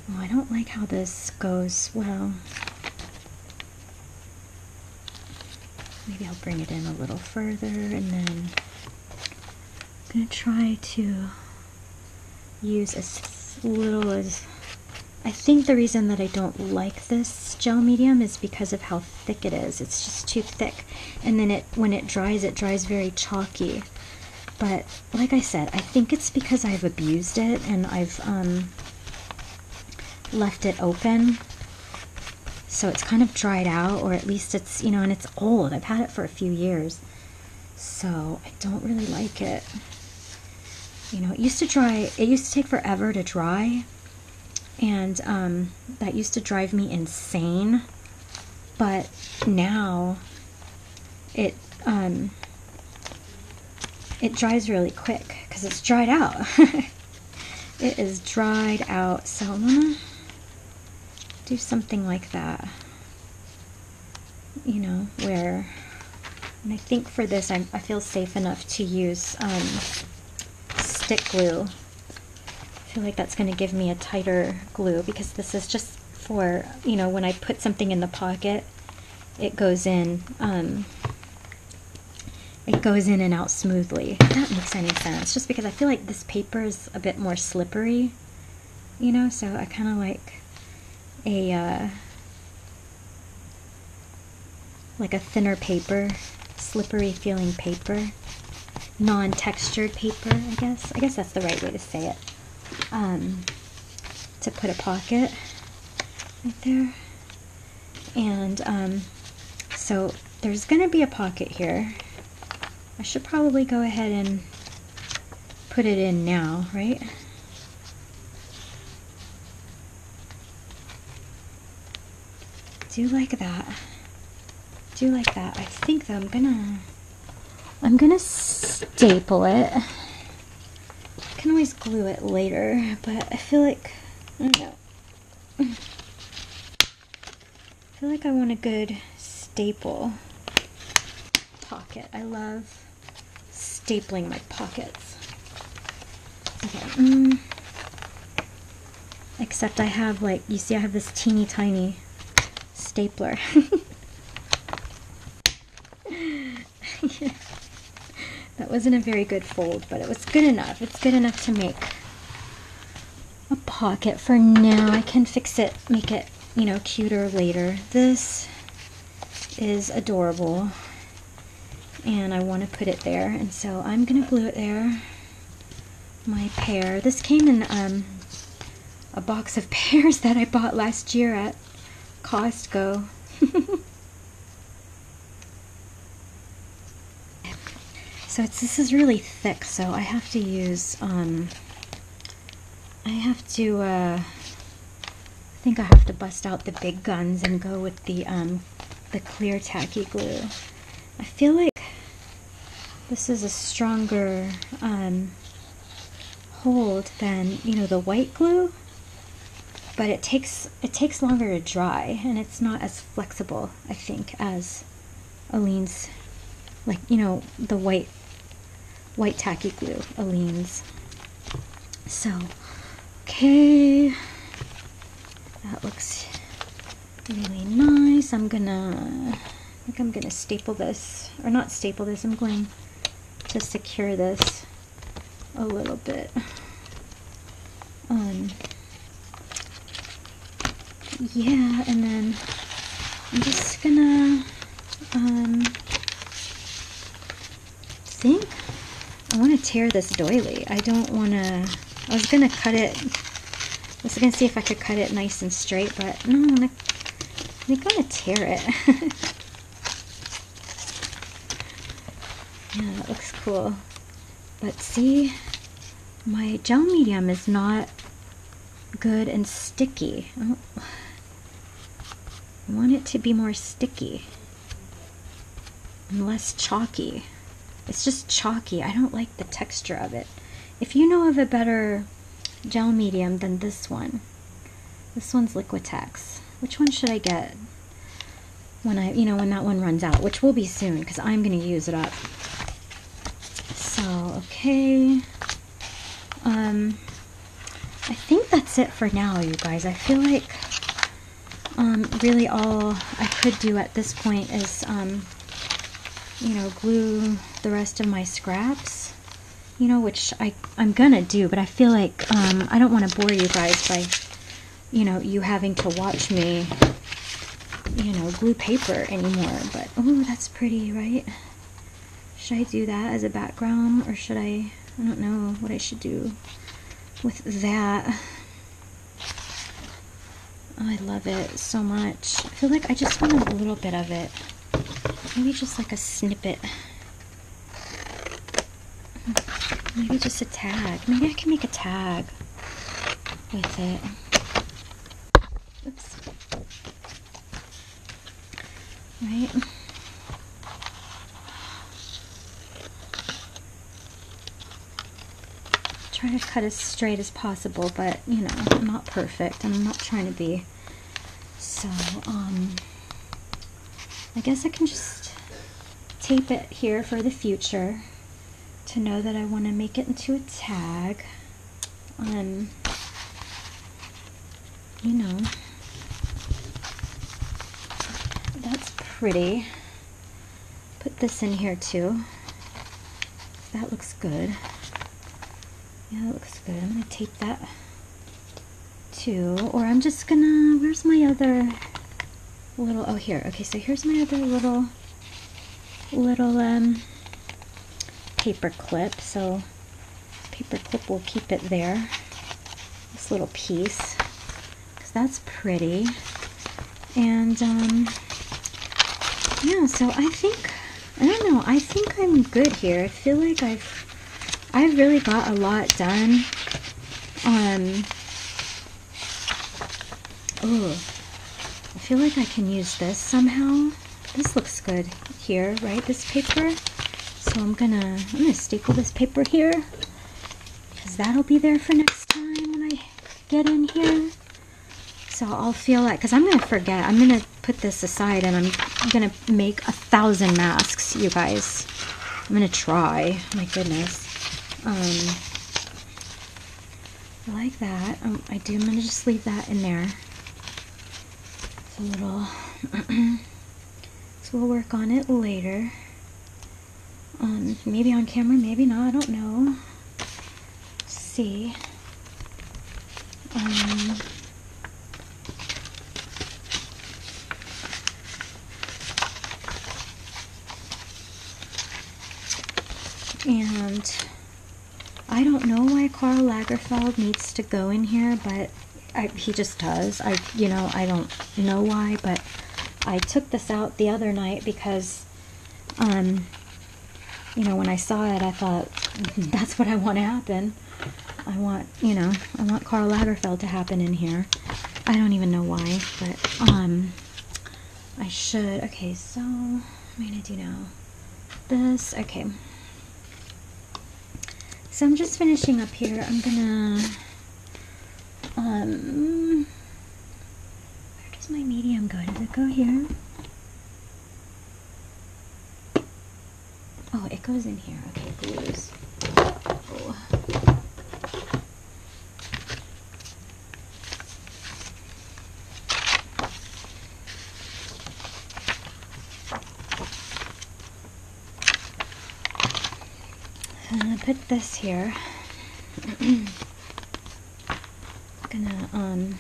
Oh, I don't like how this goes. Well, maybe I'll bring it in a little further and then I'm going to try to use as little as I think the reason that I don't like this gel medium is because of how thick it is. It's just too thick. And then it when it dries, it dries very chalky. But like I said, I think it's because I've abused it and I've um, left it open. So it's kind of dried out, or at least it's, you know, and it's old. I've had it for a few years. So I don't really like it. You know, it used to dry, it used to take forever to dry. And um, that used to drive me insane. But now it, um, it dries really quick because it's dried out. *laughs* it is dried out. So I'm gonna do something like that. You know, where, and I think for this I'm, I feel safe enough to use um, stick glue. I feel like that's going to give me a tighter glue because this is just for, you know, when I put something in the pocket, it goes in um, it goes in and out smoothly. If that makes any sense. Just because I feel like this paper is a bit more slippery, you know, so I kind of like a, uh, like a thinner paper, slippery feeling paper, non-textured paper, I guess. I guess that's the right way to say it. Um, to put a pocket right there. And um, so there's going to be a pocket here I should probably go ahead and put it in now, right? Do you like that. Do you like that. I think I'm gonna I'm gonna staple it. I can always glue it later, but I feel like I don't know. I feel like I want a good staple pocket. I love stapling my pockets. Okay. Mm. Except I have like, you see I have this teeny tiny stapler. *laughs* That wasn't a very good fold, but it was good enough. It's good enough to make a pocket for now. I can fix it, make it, you know, cuter later. This is adorable and I want to put it there and so I'm gonna glue it there. My pear. This came in um, a box of *laughs* pears that I bought last year at Costco. *laughs* So it's this is really thick so I have to use um, I have to uh, I think I have to bust out the big guns and go with the um, the clear tacky glue. I feel like this is a stronger um, hold than, you know, the white glue, but it takes it takes longer to dry and it's not as flexible, I think, as Aleene's, like, you know, the white white tacky glue, Aleene's. So, okay, that looks really nice. I'm gonna, I think I'm gonna staple this, or not staple this, I'm going to secure this a little bit. Um, yeah, and then I'm just gonna um, think I want to tear this doily. I don't want to. I was gonna cut it. I was gonna see if I could cut it nice and straight, but no, I'm gonna, I'm gonna tear it. *laughs* Yeah, that looks cool. But see, my gel medium is not good and sticky. I, I want it to be more sticky and less chalky. It's just chalky. I don't like the texture of it. If you know of a better gel medium than this one, this one's Liquitex. Which one should I get when I, you know, when that one runs out, which will be soon because I'm going to use it up. Okay. Um, I think that's it for now, you guys. I feel like um, really all I could do at this point is, um, you know, glue the rest of my scraps, you know, which I, I'm gonna do, but I feel like um, I don't want to bore you guys by, you know, you having to watch me, you know, glue paper anymore. But, oh, that's pretty, right? Should I do that as a background or should I, I don't know what I should do with that. Oh, I love it so much. I feel like I just want a little bit of it. Maybe just like a snippet. Maybe just a tag. Maybe I can make a tag with it. Oops. Right? Try to cut as straight as possible, but you know, I'm not perfect and I'm not trying to be. So, um, I guess I can just tape it here for the future to know that I want to make it into a tag. Um, you know, that's pretty. Put this in here too. That looks good. Yeah, looks good. I'm going to tape that too. Or I'm just going to, where's my other little, oh here. Okay, so here's my other little, little um, paper clip. So paper clip will keep it there. This little piece. Because that's pretty. And, um, yeah, so I think, I don't know, I think I'm good here. I feel like I've I really got a lot done. Um, oh, I feel like I can use this somehow. This looks good here, right? This paper. So I'm gonna, I'm gonna staple this paper here because that'll be there for next time when I get in here. So I'll feel like, because I'm gonna forget. I'm gonna put this aside and I'm gonna make a thousand masks, you guys. I'm gonna try. My goodness. Um, like that. Um, I do. I'm gonna just leave that in there. It's a little. *clears throat* so we'll work on it later. Um, maybe on camera, maybe not. I don't know. see. Um, and I don't know why Karl Lagerfeld needs to go in here, but I, he just does. I, you know, I don't know why, but I took this out the other night because, um, you know, when I saw it, I thought *laughs* that's what I want to happen. I want, you know, I want Karl Lagerfeld to happen in here. I don't even know why, but, um, I should. Okay, so, what am I going to do now? This, okay. So I'm just finishing up here. I'm gonna, um, where does my medium go? Does it go here? Oh, it goes in here. Okay, blues. Oh. I'm gonna put this here. I'm *clears throat* gonna um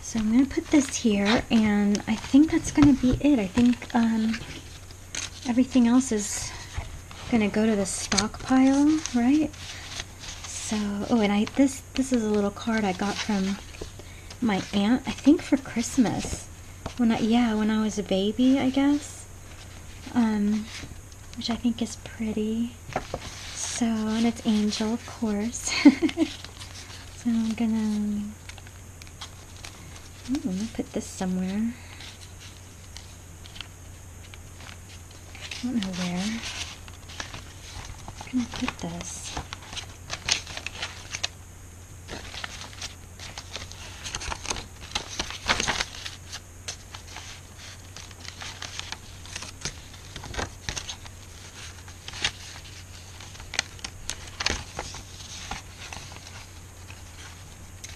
So I'm going to put this here, and I think that's going to be it. I think um, everything else is going to go to the stockpile, right? So, oh, and I this this is a little card I got from my aunt, I think for Christmas. When I yeah, when I was a baby, I guess. Um, which I think is pretty. So, and it's Angel, of course. *laughs* so I'm gonna Ooh, put this somewhere. I don't know where. I'm gonna put this.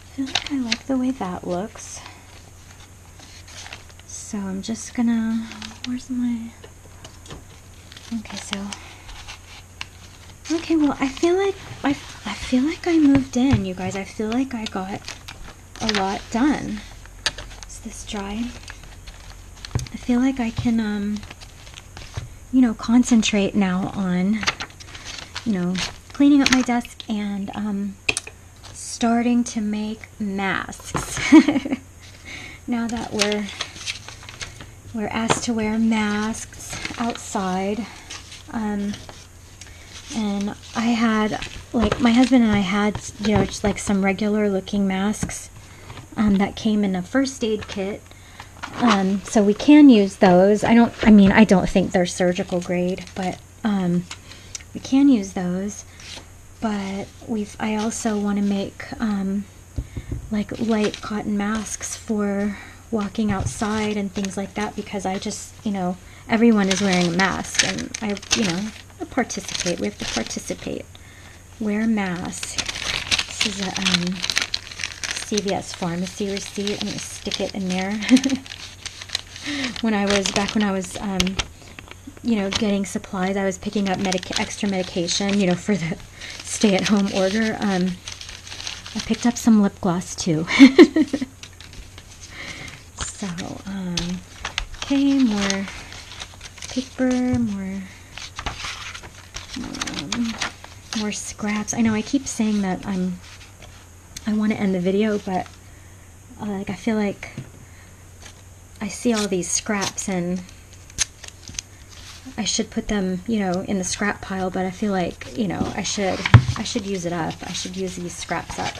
I feel like I like the way that looks. So I'm just gonna, where's my, okay, so, okay, well, I feel like, I, I feel like I moved in, you guys. I feel like I got a lot done. Is this dry? I feel like I can, um, you know, concentrate now on, you know, cleaning up my desk and, um, starting to make masks. *laughs* now that we're we're asked to wear masks outside. Um, and I had, like, my husband and I had, you know, just like some regular looking masks um, that came in a first aid kit. Um, so we can use those. I don't, I mean, I don't think they're surgical grade, but um, we can use those. But we've, I also want to make um, like light cotton masks for walking outside and things like that because I just, you know, everyone is wearing a mask and I, you know, participate. We have to participate. Wear a mask. This is a um, CVS pharmacy receipt. I'm to stick it in there. *laughs* when I was, back when I was, um, you know, getting supplies, I was picking up medic extra medication, you know, for the stay-at-home order. Um, I picked up some lip gloss too. *laughs* So, um, okay, more paper, more, um, more scraps. I know I keep saying that I'm, I want to end the video, but uh, like I feel like I see all these scraps and I should put them, you know, in the scrap pile, but I feel like, you know, I should, I should use it up. I should use these scraps up.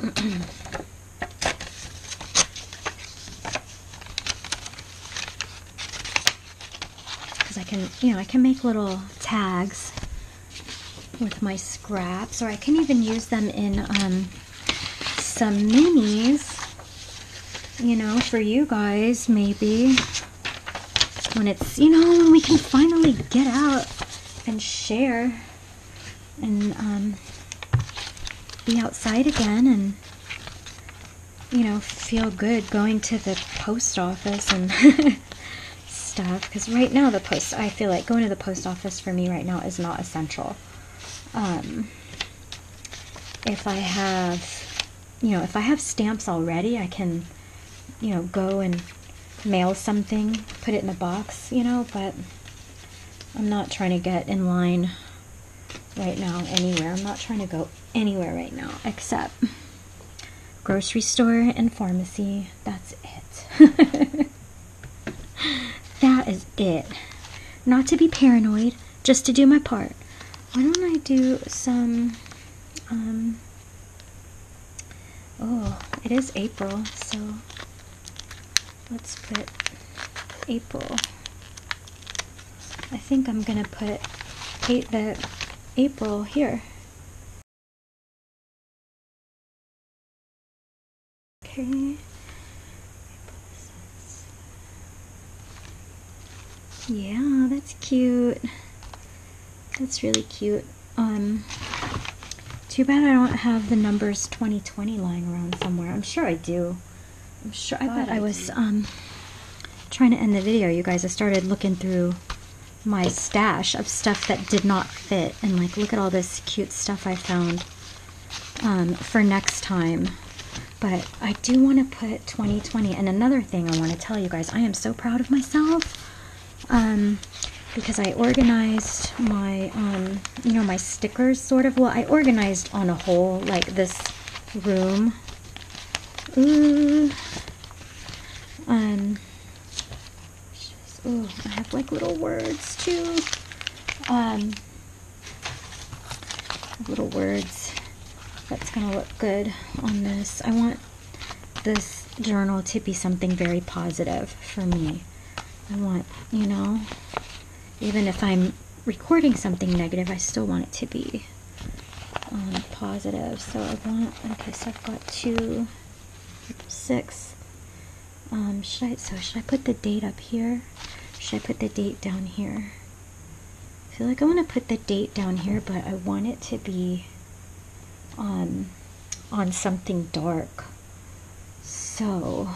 *clears throat* Because I can, you know, I can make little tags with my scraps, or I can even use them in um, some minis, you know, for you guys, maybe. When it's, you know, when we can finally get out and share and um, be outside again and, you know, feel good going to the post office and *laughs* stuff. Because right now, the post, I feel like going to the post office for me right now is not essential. Um, if I have, you know, if I have stamps already, I can, you know, go and mail something, put it in a box, you know, but I'm not trying to get in line right now anywhere. I'm not trying to go anywhere right now except grocery store and pharmacy. That's it. *laughs* that is it. Not to be paranoid, just to do my part. Why don't I do some, um, oh, it is April, so let's put April. I think I'm gonna put eight, the April here. Okay. Yeah, that's cute. That's really cute. Um, too bad I don't have the numbers 2020 lying around somewhere. I'm sure I do. I'm sure. I thought I was um trying to end the video, you guys. I started looking through my stash of stuff that did not fit, and like, look at all this cute stuff I found um, for next time. But I do want to put 2020. And another thing I want to tell you guys, I am so proud of myself. Um, because I organized my, um, you know, my stickers sort of. Well, I organized on a whole, like this room. Ooh. Um, oh, I have like little words too. Um, little words. That's gonna look good on this. I want this journal to be something very positive for me. I want, you know, even if I'm recording something negative, I still want it to be um, positive. So I want, okay, so I've got two, six. Um, should I, so should I put the date up here? Should I put the date down here? I feel like I want to put the date down here, but I want it to be um, on something dark. So,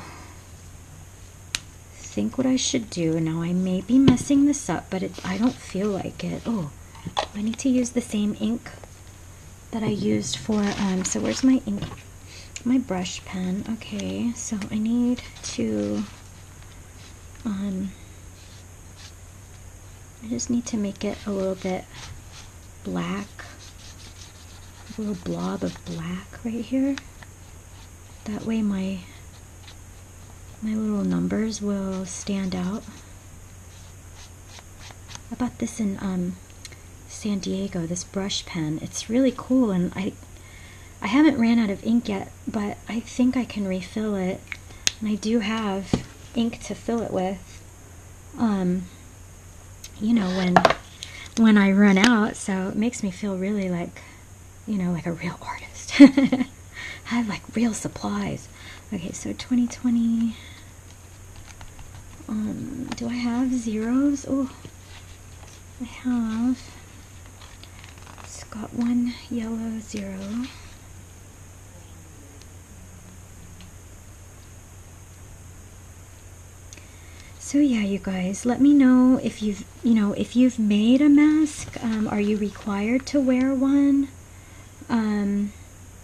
think what I should do. Now, I may be messing this up, but it, I don't feel like it. Oh, I need to use the same ink that I used for, um, so where's my ink? My brush pen. Okay, so I need to, um, I just need to make it a little bit black. A little blob of black right here. That way my my little numbers will stand out. I bought this in um, San Diego, this brush pen. It's really cool and I I haven't ran out of ink yet, but I think I can refill it. And I do have ink to fill it with. Um, you know, when when I run out, so it makes me feel really like, you know, like a real *laughs* artist. I have like real supplies. Okay, so 2020. Um, do I have zeros? Oh, I have. It's got one yellow zero. So yeah, you guys, let me know if you've, you know, if you've made a mask. Um, are you required to wear one? Um,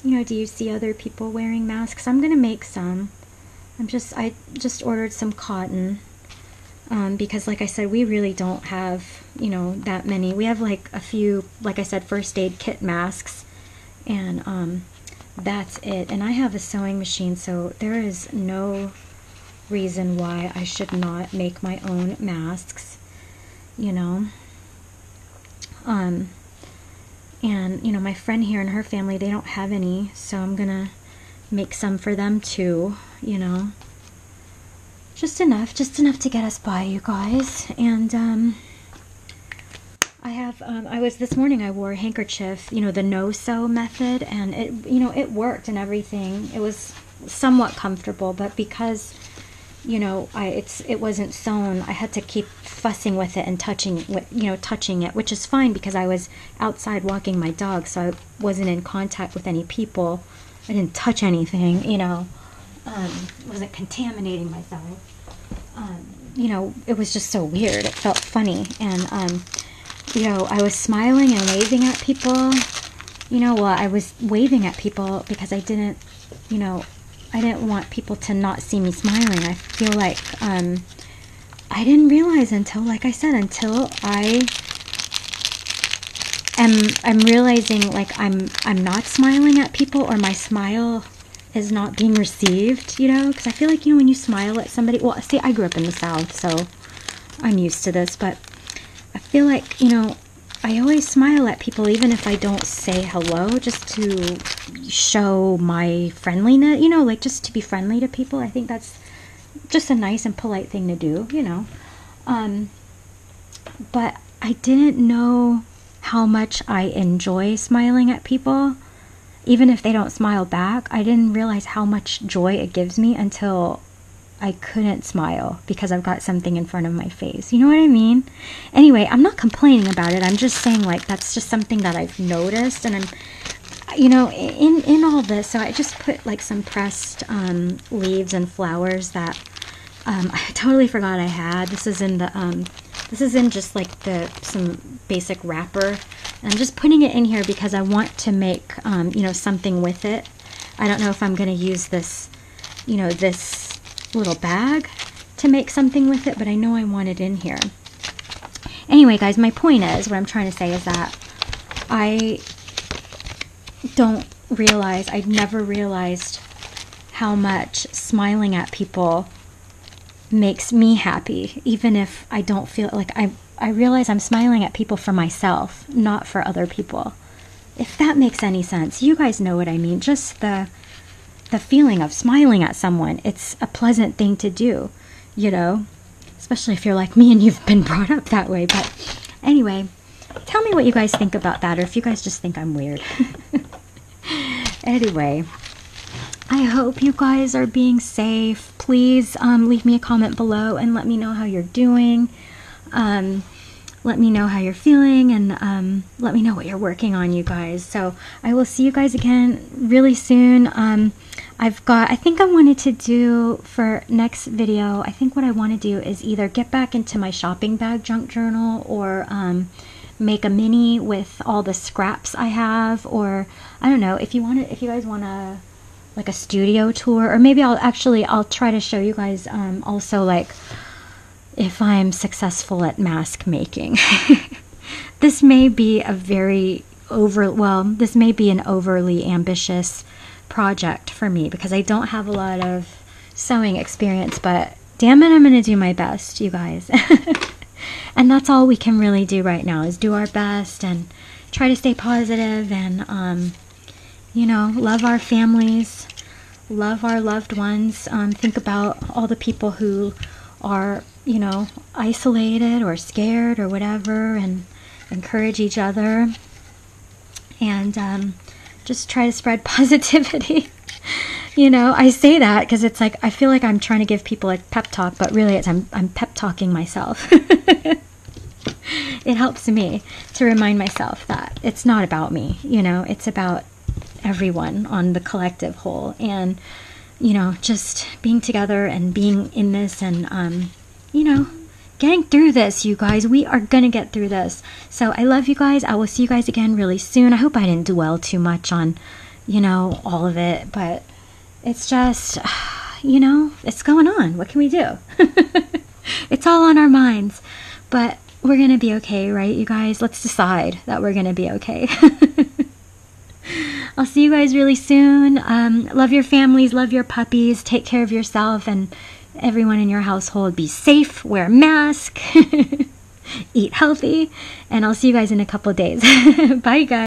you know, do you see other people wearing masks? I'm gonna make some. I'm just, I just ordered some cotton um, because, like I said, we really don't have, you know, that many. We have like a few, like I said, first aid kit masks, and um, that's it. And I have a sewing machine, so there is no reason why I should not make my own masks, you know. Um, and, you know, my friend here and her family, they don't have any, so I'm gonna make some for them too, you know. Just enough, just enough to get us by, you guys. And, um, I have. Um, I was this morning. I wore a handkerchief. You know the no sew method, and it. You know it worked and everything. It was somewhat comfortable, but because you know I it's it wasn't sewn, I had to keep fussing with it and touching you know touching it, which is fine because I was outside walking my dog, so I wasn't in contact with any people. I didn't touch anything. You know, um, wasn't contaminating myself. Um, you know, it was just so weird. It felt funny, and um, you know, I was smiling and waving at people. You know, well, I was waving at people because I didn't, you know, I didn't want people to not see me smiling. I feel like um, I didn't realize until, like I said, until I am I'm realizing like I'm I'm not smiling at people or my smile is not being received. You know, because I feel like you know when you smile at somebody. Well, see, I grew up in the South, so I'm used to this, but I feel like, you know, I always smile at people even if I don't say hello, just to show my friendliness, you know, like just to be friendly to people. I think that's just a nice and polite thing to do, you know. Um, but I didn't know how much I enjoy smiling at people, even if they don't smile back. I didn't realize how much joy it gives me until I couldn't smile because I've got something in front of my face. You know what I mean? Anyway, I'm not complaining about it. I'm just saying like that's just something that I've noticed and I'm you know, in in all this, so I just put like some pressed um, leaves and flowers that um, *laughs* I totally forgot I had. This is in the um, this is in just like the some basic wrapper. And I'm just putting it in here because I want to make um, you know something with it. I don't know if I'm going to use this, you know, this little bag to make something with it, but I know I want it in here. Anyway, guys, my point is, what I'm trying to say is that I don't realize, I never realized how much smiling at people makes me happy, even if I don't feel like I, I realize I'm smiling at people for myself, not for other people. If that makes any sense, you guys know what I mean. Just the the feeling of smiling at someone. It's a pleasant thing to do, you know, especially if you're like me and you've been brought up that way. But anyway, tell me what you guys think about that, or if you guys just think I'm weird. *laughs* anyway, I hope you guys are being safe. Please um, leave me a comment below and let me know how you're doing. Um, let me know how you're feeling and um, let me know what you're working on, you guys. So I will see you guys again really soon. Um, I've got, I think I wanted to do for next video, I think what I want to do is either get back into my shopping bag junk journal or um, make a mini with all the scraps I have or I don't know if you want to, if you guys want to like a studio tour or maybe I'll actually, I'll try to show you guys um, also like if I'm successful at mask making. *laughs* this may be a very over, well, this may be an overly ambitious project for me because I don't have a lot of sewing experience, but damn it, I'm going to do my best, you guys. *laughs* and that's all we can really do right now is do our best and try to stay positive and, um, you know, love our families, love our loved ones. Um, think about all the people who are, you know, isolated or scared or whatever and encourage each other. And, um, just try to spread *laughs* positivity. you know, I say that because it's like I feel like I'm trying to give people a pep talk, but really it's I'm I'm pep talking myself. *laughs* it helps me to remind myself that it's not about me, you know, it's about everyone on the collective whole and you know, just being together and being in this and um, you know, getting through this, you guys. We are going to get through this. So I love you guys. I will see you guys again really soon. I hope I didn't dwell too much on, you know, all of it, but it's just, *sighs* you know, it's going on. What can we do? *laughs* it's all on our minds. But we're going to be okay, right, you guys? Let's decide that we're going to be okay. *laughs* I'll see you guys really soon. Um, love your families, love your puppies, take care of yourself, and everyone in your household be safe, wear a mask, *laughs* eat healthy, and I'll see you guys in a couple days. *laughs* Bye, guys.